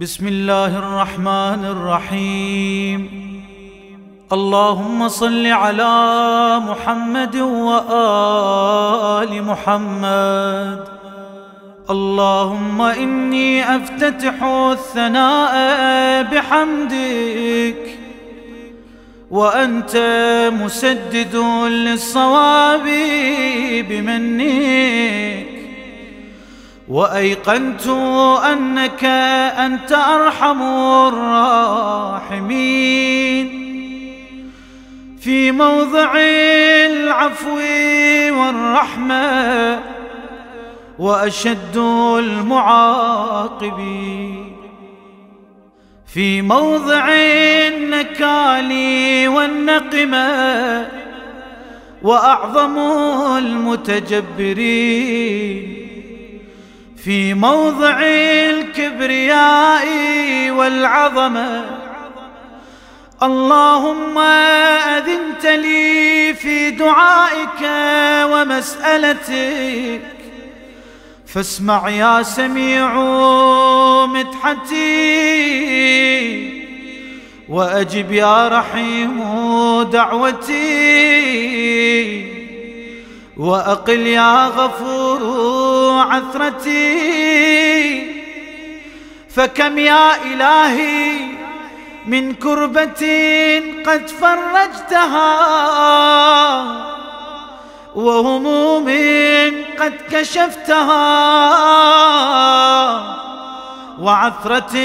بسم الله الرحمن الرحيم اللهم صل على محمد وآل محمد اللهم إني أفتتح الثناء بحمدك وأنت مسدد للصواب بمنك وأيقنت أنك أنت أرحم الراحمين. في موضع العفو والرحمة وأشد المعاقبين. في موضع النكال والنقمه وأعظم المتجبرين. في موضع الكبرياء والعظمة. اللهم أذنت لي في دعائك ومسألتك. فاسمع يا سميع مدحتي. وأجب يا رحيم دعوتي. وأقل يا غفور عثرتي فكم يا إلهي من كربة قد فرجتها وهموم قد كشفتها وعثرة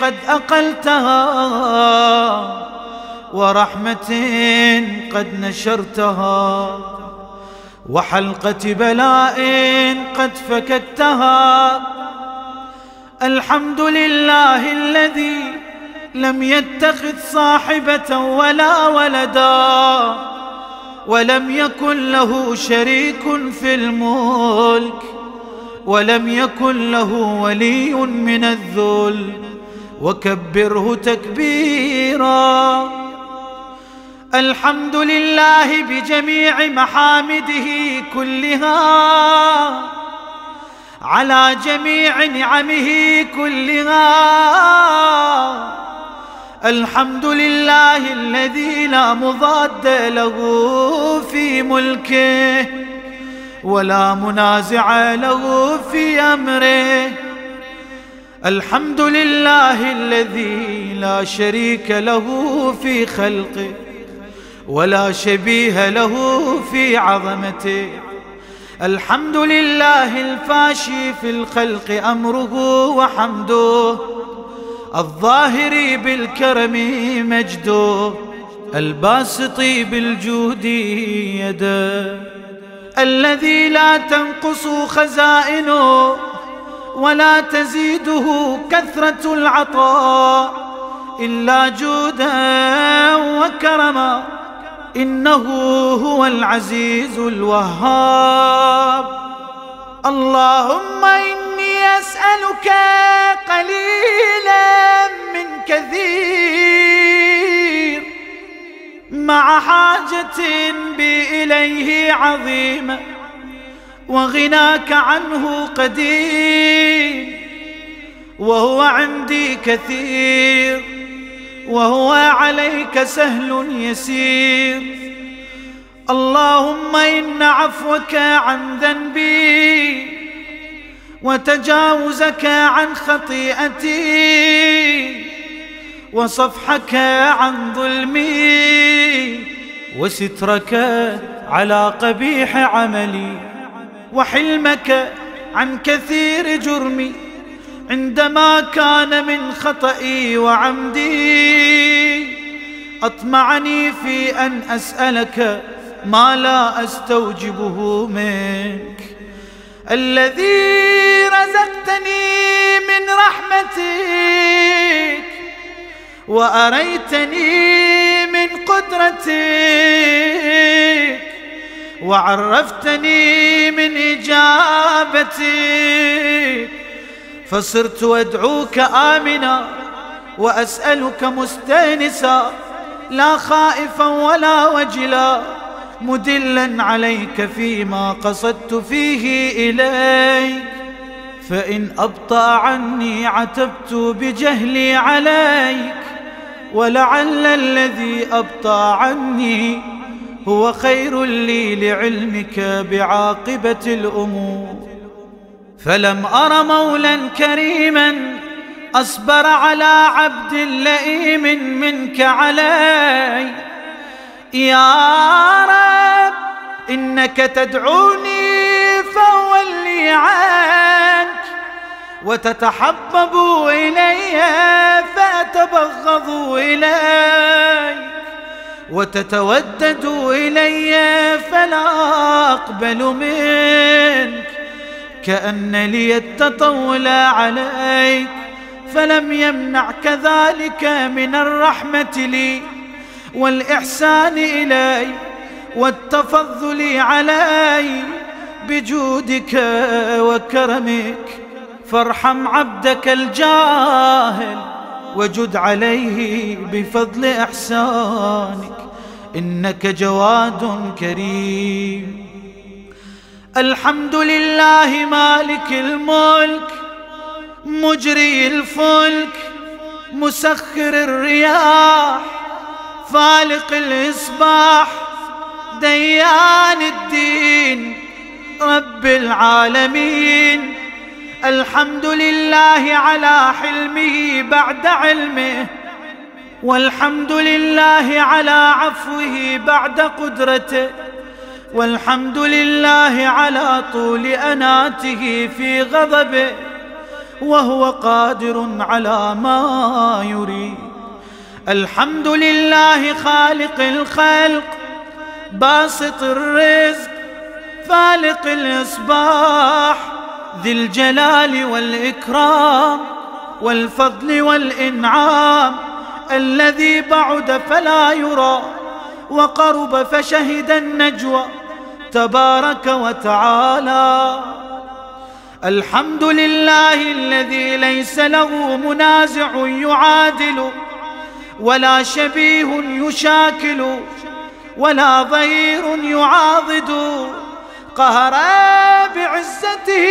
قد أقلتها ورحمة قد نشرتها. وحلقة بلاء قد فككتها الحمد لله الذي لم يتخذ صاحبة ولا ولدا ولم يكن له شريك في الملك ولم يكن له ولي من الذل. وكبره تكبيرا. الحمد لله بجميع محامده كلها على جميع نعمه كلها. الحمد لله الذي لا مضاد له في ملكه ولا منازع له في أمره. الحمد لله الذي لا شريك له في خلقه. ولا شبيه له في عظمته. الحمد لله الفاشي في الخلق أمره وحمده. الظاهر بالكرم مجده. الباسط بالجود يده. الذي لا تنقص خزائنه ولا تزيده كثرة العطاء إلا جودا وكرما. إنه هو العزيز الوهاب. اللهم إني أسألك قليلا من كثير. مع حاجة بي إليه عظيمة وغناك عنه قديم وهو عندي كثير. وهو عليك سهل يسير. اللهم إن عفوك عن ذنبي وتجاوزك عن خطيئتي وصفحك عن ظلمي وسترك على قبيح عملي وحلمك عن كثير جرمي عندما كان من خطئي وعمدي أطمعني في أن أسألك ما لا أستوجبه منك. الذي رزقتني من رحمتك وأريتني من قدرتك وعرفتني من إجابتك. فصرت أدعوك آمنا وأسألك مستأنسا لا خائفا ولا وجلا مدلا عليك فيما قصدت فيه إليك. فإن أبطأ عني عتبت بجهلي عليك ولعل الذي أبطأ عني هو خير لي لعلمك بعاقبة الأمور. فلم أر مولا كريما أصبر على عبد لئيم منك علي. يا رب إنك تدعوني فولي عنك وتتحبب إلي فأتبغض إليك وتتودد إلي فلا أقبل منك. كأن لي التطول عليك فلم يمنعك ذلك من الرحمة لي والإحسان إلي والتفضل علي بجودك وكرمك. فارحم عبدك الجاهل وجد عليه بفضل إحسانك. إنك جواد كريم. الحمد لله مالك الملك مجري الفلك مسخر الرياح فالق الإصباح ديان الدين رب العالمين. الحمد لله على حلمه بعد علمه والحمد لله على عفوه بعد قدرته. والحمد لله على طول أناته في غضبه وهو قادر على ما يريد. الحمد لله خالق الخلق باسط الرزق فالق الإصباح ذي الجلال والإكرام والفضل والإنعام. الذي بعد فلا يرى وقرب فشهد النجوى. تبارك وتعالى. الحمد لله الذي ليس له منازع يعادل ولا شبيه يشاكل ولا ظهير يعاضد. قهر بعزته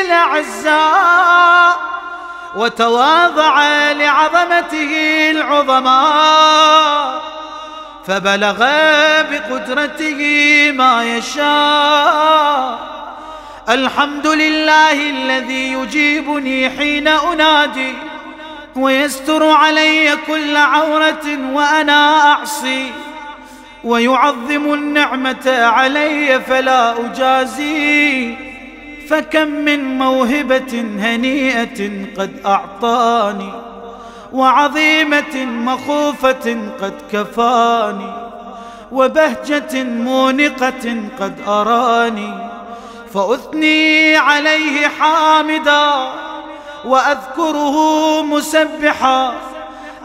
الأعزاء وتواضع لعظمته العظماء. فبلغ بقدرته ما يشاء. الحمد لله الذي يجيبني حين أنادي ويستر علي كل عورة وأنا أعصي ويعظم النعمة علي فلا أجازي. فكم من موهبة هنيئة قد أعطاني. وعظيمة مخوفة قد كفاني وبهجة مونقة قد أراني. فأثني عليه حامدا وأذكره مسبحا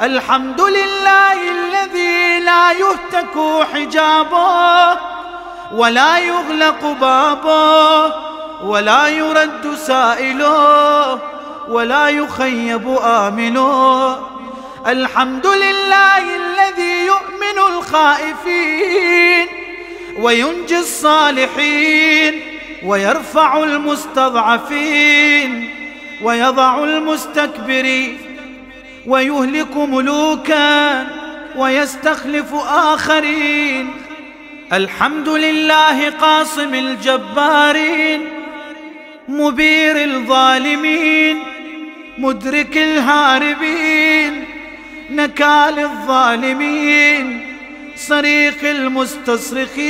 الحمد لله الذي لا يهتك حجابه ولا يغلق بابه ولا يرد سائله ولا يخيب آمله الحمد لله الذي يؤمن الخائفين وينجي الصالحين ويرفع المستضعفين ويضع المستكبرين ويهلك ملوكا ويستخلف آخرين. الحمد لله قاصم الجبارين مبير الظالمين مدرك الهاربين نكال الظالمين صريخ المستصرخين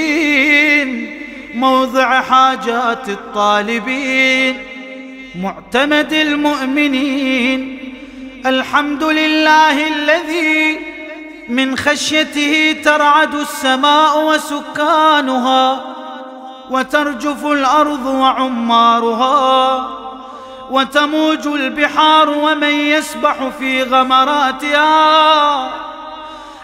موضع حاجات الطالبين معتمد المؤمنين. الحمد لله الذي من خشيته ترعد السماء وسكانها وترجف الأرض وعمارها. وتموج البحار ومن يسبح في غمراتها.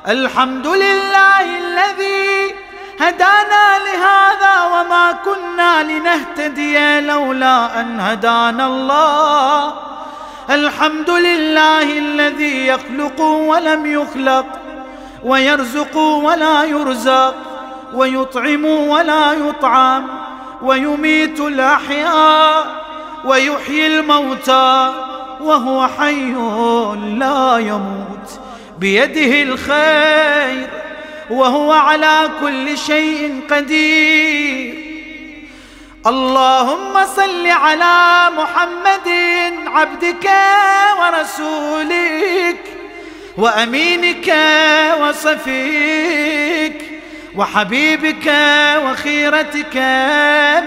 الحمد لله الذي هدانا لهذا وما كنا لنهتدي لولا أن هدانا الله. الحمد لله الذي يخلق ولم يخلق ويرزق ولا يرزق ويطعم ولا يطعم ويميت الأحياء. ويحيي الموتى وهو حي لا يموت. بيده الخير وهو على كل شيء قدير. اللهم صل على محمد عبدك ورسولك وأمينك وصفيك وحبيبك وخيرتك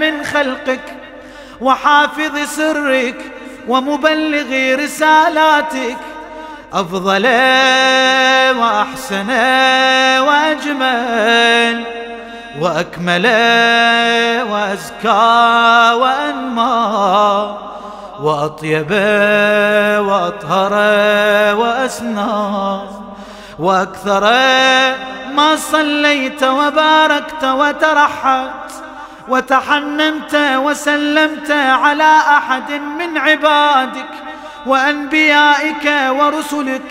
من خلقك. وحافظ سرك ومبلغ رسالاتك أفضل وأحسن وأجمل وأكمل وأزكى وأنمى وأطيب وأطهر وأسنى وأكثر ما صليت وباركت وترحت وتحننت وسلمت على أحد من عبادك وأنبيائك ورسلك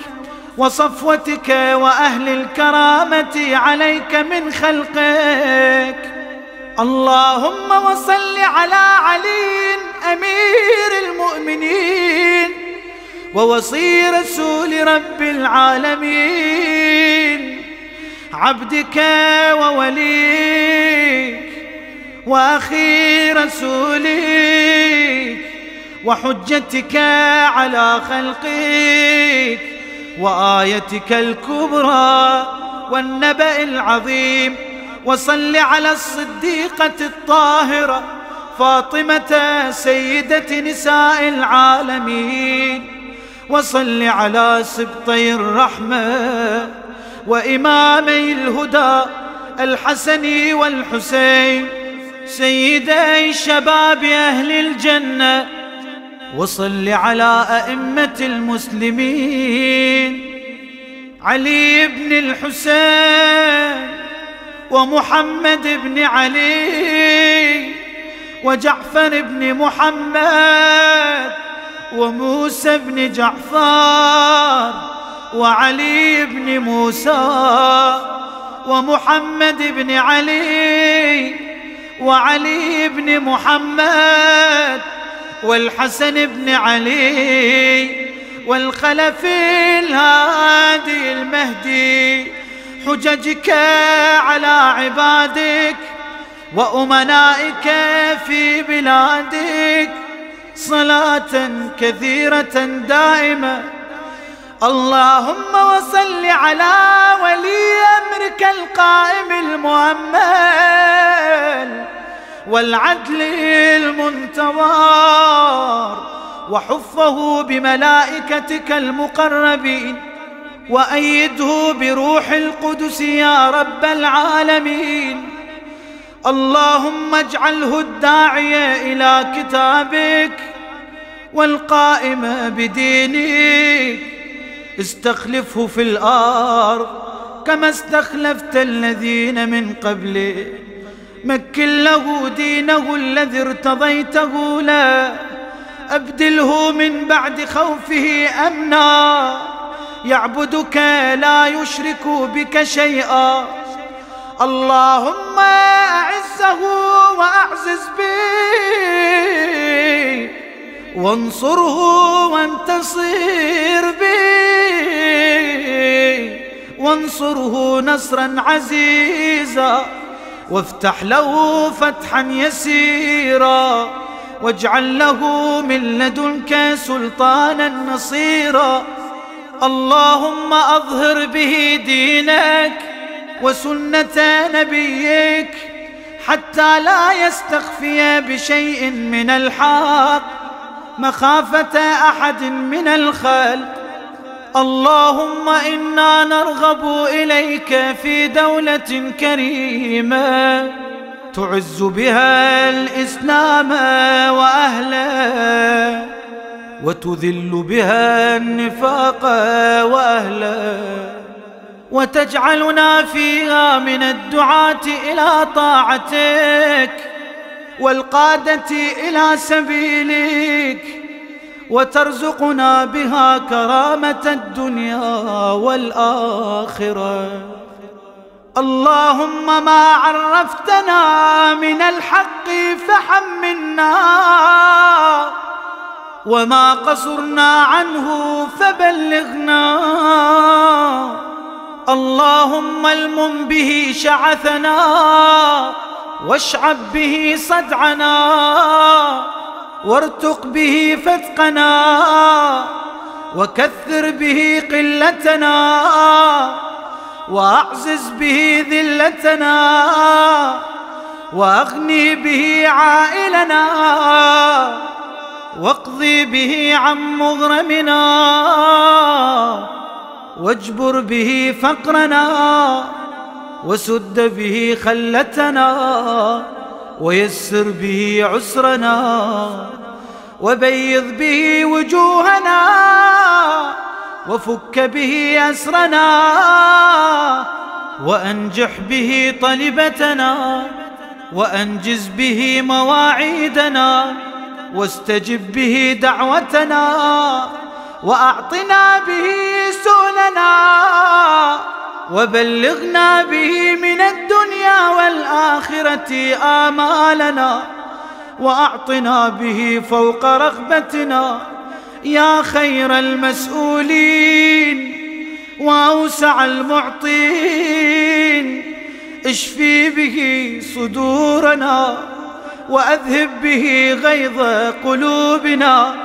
وصفوتك وأهل الكرامة عليك من خلقك. اللهم وصل على علي أمير المؤمنين ووصي رسول رب العالمين. عبدك ووليك وأخي رسولك وحجتك على خلقك وآيتك الكبرى والنبأ العظيم وصل على الصديقة الطاهرة فاطمة سيدة نساء العالمين وصل على سبطي الرحمة وإمامي الهدى الحسن والحسين سيدي شباب أهل الجنة وصل على أئمة المسلمين. علي بن الحسين ومحمد بن علي وجعفر بن محمد وموسى بن جعفر وعلي بن موسى ومحمد بن علي وعلي بن محمد والحسن بن علي والخلف الهادي المهدي حججك على عبادك وأمنائك في بلادك صلاة كثيرة دائمة. اللهم وصل على ولي أمرك القائم والعدل المنتظر وحفه بملائكتك المقربين وأيده بروح القدس يا رب العالمين. اللهم اجعله الداعي إلى كتابك والقائم بدينك. استخلفه في الأرض كما استخلفت الذين من قبله مكن له دينه الذي ارتضيته له أبدله من بعد خوفه أمنا يعبدك لا يشرك بك شيئا اللهم أعزه وأعزز به وانصره وانتصر به وانصره نصرا عزيزا وافتح له فتحا يسيرا واجعل له من لدنك سلطانا نصيرا. اللهم أظهر به دينك وسنة نبيك حتى لا يستخفي بشيء من الحق مخافة أحد من الخلق. اللهم إنا نرغب إليك في دولة كريمة تعز بها الإسلام وأهله وتذل بها النفاق وأهله وتجعلنا فيها من الدعاة إلى طاعتك والقادة إلى سبيلك وترزقنا بها كرامة الدنيا والآخرة. اللهم ما عرفتنا من الحق فحملنا وما قصرنا عنه فبلغنا. اللهم المم به شعثنا واشعب به صدعنا. وارتق به فتقنا وكثر به قلتنا وأعزز به ذلتنا وأغني به عائلنا واقضي به عن مغرمنا واجبر به فقرنا وسد به خلتنا ويسر به عسرنا وبيض به وجوهنا وفك به أسرنا وأنجح به طلبتنا وأنجز به مواعيدنا واستجب به دعوتنا وأعطنا به سؤلنا وبلغنا به من الدنيا والآخرة آمالنا وأعطنا به فوق رغبتنا. يا خير المسؤولين وأوسع المعطين. اشفي به صدورنا وأذهب به غيظ قلوبنا.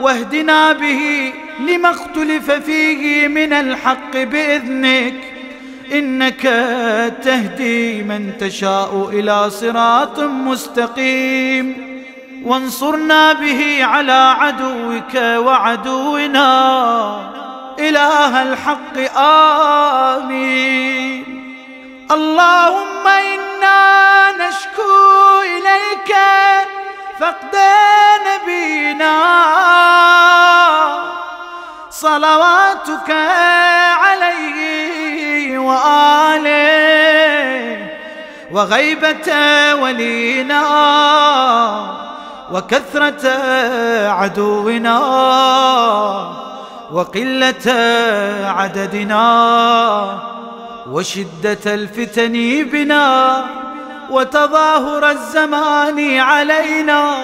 واهدنا به لما اختلف فيه من الحق بإذنك. إنك تهدي من تشاء إلى صراط مستقيم وانصرنا به على عدوك وعدونا. إله الحق آمين. اللهم إنا نشكو إليك فقد نبينا. صلواتك وآله وغيبة ولينا وكثرة عدونا وقلة عددنا وشدة الفتن بنا وتظاهر الزمان علينا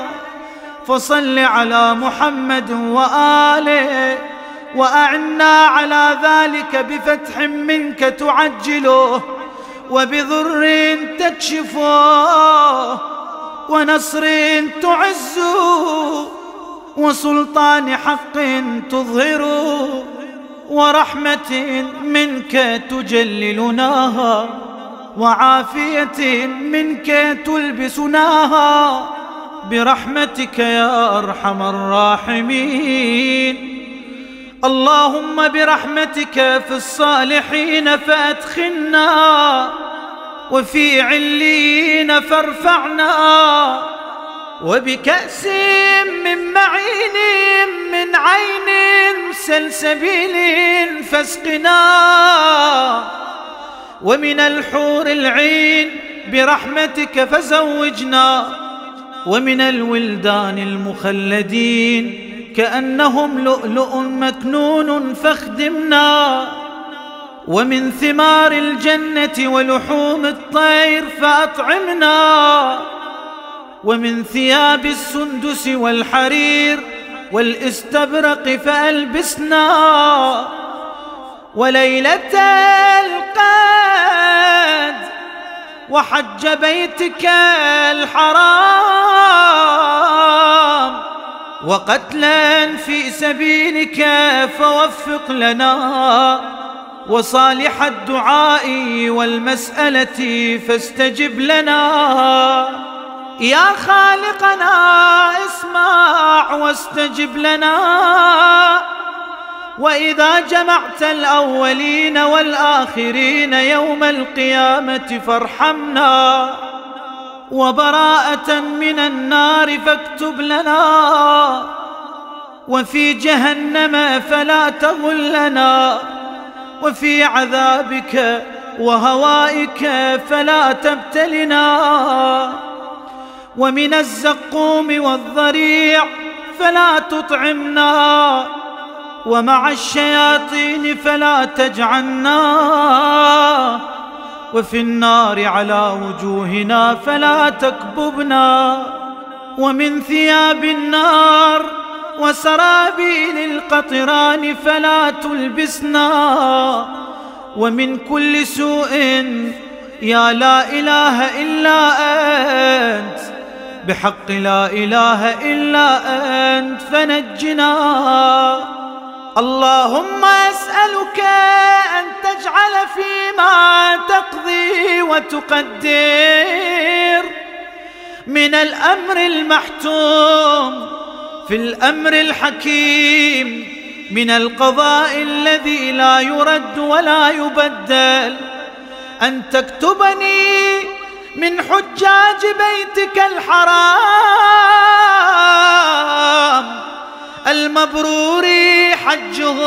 فصل على محمد وآله وأعنا على ذلك بفتح منك تعجله وبضر تكشفه ونصر تعزه وسلطان حق تظهره ورحمة منك تجللناها وعافية منك تلبسناها برحمتك يا أرحم الراحمين. اللهم برحمتك في الصالحين فأدخلنا وفي علين فارفعنا وبكأس من معين من عين سلسبيل فاسقنا ومن الحور العين برحمتك فزوجنا ومن الولدان المخلدين كأنهم لؤلؤ مكنون فاخدمنا. ومن ثمار الجنة ولحوم الطير فأطعمنا. ومن ثياب السندس والحرير والاستبرق فألبسنا. وليلة القاد وحج بيتك الحرام. وقتلا في سبيلك فوفق لنا. وصالح الدعاء والمسألة فاستجب لنا. يا خالقنا اسمع واستجب لنا. وإذا جمعت الأولين والآخرين يوم القيامة فارحمنا. وبراءة من النار فاكتب لنا وفي جهنم فلا تغلنا وفي عذابك وهوائك فلا تبتلنا ومن الزقوم والضريع فلا تطعمنا ومع الشياطين فلا تجعلنا وفي النار على وجوهنا فلا تكببنا. ومن ثياب النار وسرابيل القطران فلا تلبسنا. ومن كل سوء يا لا إله إلا أنت. بحق لا إله إلا أنت فنجنا. اللهم أسألك أن تجعل فيما تقضي وتقدر من الأمر المحتوم في الأمر الحكيم من القضاء الذي لا يرد ولا يبدل أن تكتبني من حجاج بيتك الحرام المبرور حجهم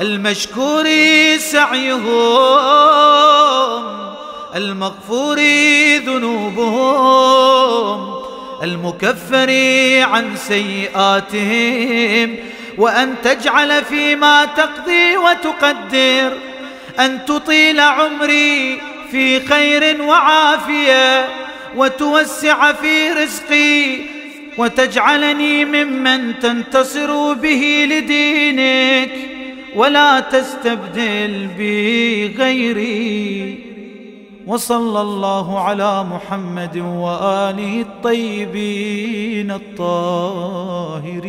المشكور سعيهم المغفور ذنوبهم المكفر عن سيئاتهم. وأن تجعل فيما تقضي وتقدر أن تطيل عمري في خير وعافية وتوسع في رزقي وتجعلني ممن تنتصر به لدينك ولا تستبدل بي غيري. وصلى الله على محمد وآله الطيبين الطاهرين.